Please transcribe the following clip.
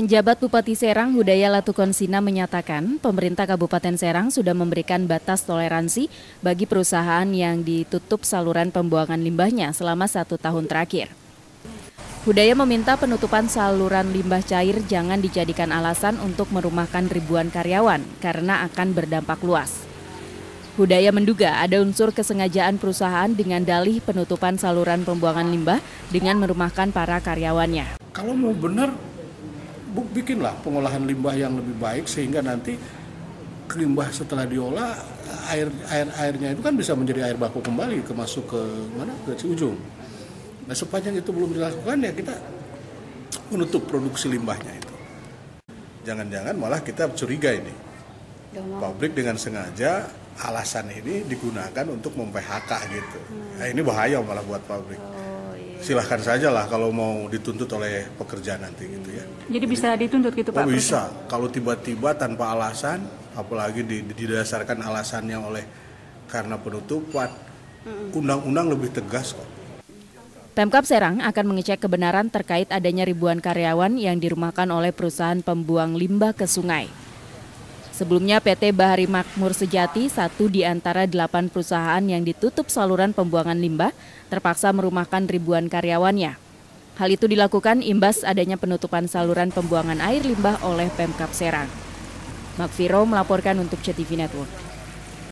Penjabat Bupati Serang Hudaya Latukonsina menyatakan pemerintah Kabupaten Serang sudah memberikan batas toleransi bagi perusahaan yang ditutup saluran pembuangan limbahnya selama satu tahun terakhir. Hudaya meminta penutupan saluran limbah cair jangan dijadikan alasan untuk merumahkan ribuan karyawan karena akan berdampak luas. Hudaya menduga ada unsur kesengajaan perusahaan dengan dalih penutupan saluran pembuangan limbah dengan merumahkan para karyawannya. Kalau mau benar bikinlah pengolahan limbah yang lebih baik sehingga nanti limbah setelah diolah air air airnya itu kan bisa menjadi air baku kembali ke masuk ke mana ke ujung. Nah sepanjang itu belum dilakukan ya kita menutup produksi limbahnya itu. Jangan-jangan malah kita curiga ini. Pabrik dengan sengaja alasan ini digunakan untuk mem-PHK gitu. Nah, ini bahaya malah buat pabrik. Oh silahkan saja lah kalau mau dituntut oleh pekerja nanti gitu ya. Jadi bisa dituntut gitu Pak? Oh bisa, kalau tiba-tiba tanpa alasan, apalagi didasarkan alasannya oleh karena penutupan, undang-undang lebih tegas kok. Pemkap Serang akan mengecek kebenaran terkait adanya ribuan karyawan yang dirumahkan oleh perusahaan pembuang limbah ke sungai. Sebelumnya PT Bahari Makmur Sejati, satu di antara delapan perusahaan yang ditutup saluran pembuangan limbah, terpaksa merumahkan ribuan karyawannya. Hal itu dilakukan imbas adanya penutupan saluran pembuangan air limbah oleh Pemkap Serang. Makviro melaporkan untuk CTV Network.